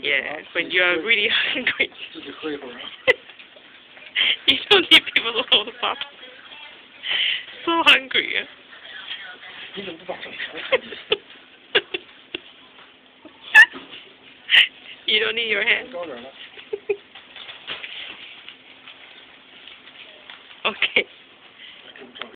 Yeah, when you are really hungry, you don't need people to hold up. So hungry. you don't need your hand. Okay.